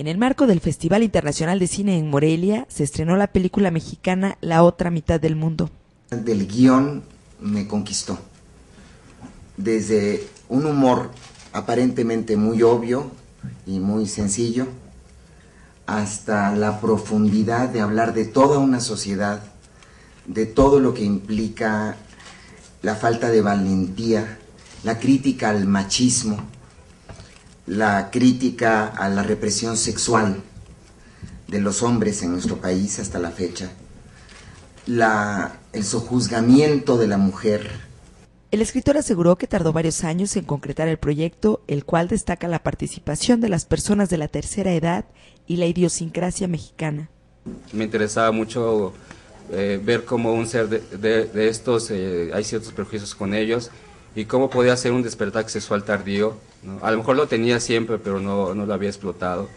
En el marco del Festival Internacional de Cine en Morelia se estrenó la película mexicana La otra mitad del mundo. Del guion me conquistó. Desde un humor aparentemente muy obvio y muy sencillo, hasta la profundidad de hablar de toda una sociedad, de todo lo que implica la falta de valentía, la crítica al machismo, la crítica a la represión sexual de los hombres en nuestro país hasta la fecha, la, el sojuzgamiento de la mujer. El escritor aseguró que tardó varios años en concretar el proyecto, el cual destaca la participación de las personas de la tercera edad y la idiosincrasia mexicana. Me interesaba mucho eh, ver cómo un ser de, estos, eh, hay ciertos prejuicios con ellos, y cómo podía ser un despertar sexual tardío. A lo mejor lo tenía siempre, pero no, no lo había explotado.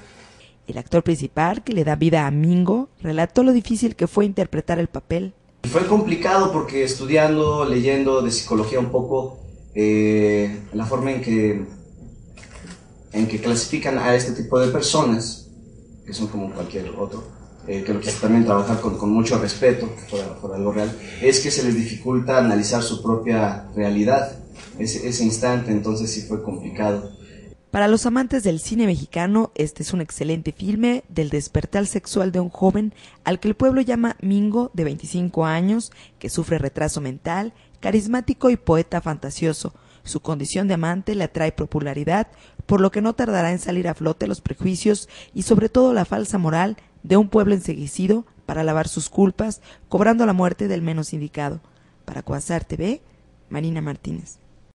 El actor principal, que le da vida a Mingo, relató lo difícil que fue interpretar el papel. Fue complicado porque estudiando, leyendo de psicología un poco, eh, la forma en que, en que clasifican a este tipo de personas, que son como cualquier otro, eh, que lo que también trabajar con, con mucho respeto por, por, algo real, es que se les dificulta analizar su propia realidad ese, instante, entonces sí fue complicado. Para los amantes del cine mexicano, este es un excelente filme del despertar sexual de un joven al que el pueblo llama Mingo, de 25 años, que sufre retraso mental, carismático y poeta fantasioso. Su condición de amante le atrae popularidad, por lo que no tardará en salir a flote los prejuicios y sobre todo la falsa moral de un pueblo enseguecido para lavar sus culpas, cobrando la muerte del menos indicado. Para Cuasar TV, Marina Martínez.